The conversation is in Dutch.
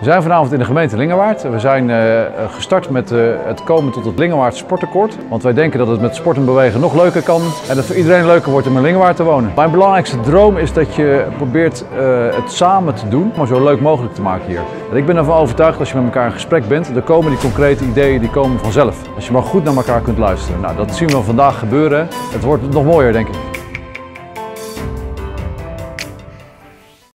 We zijn vanavond in de gemeente Lingewaard. We zijn eh, gestart met eh, het komen tot het Lingewaard Sportakkoord. Want wij denken dat het met sport en bewegen nog leuker kan. En dat het voor iedereen leuker wordt om in Lingewaard te wonen. Mijn belangrijkste droom is dat je probeert eh, het samen te doen, maar zo leuk mogelijk te maken hier. En ik ben ervan overtuigd dat als je met elkaar in gesprek bent, dan komen die concrete ideeën die komen vanzelf. Als je maar goed naar elkaar kunt luisteren. Nou, dat zien we vandaag gebeuren. Het wordt nog mooier, denk ik.